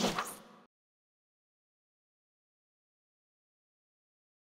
Yes.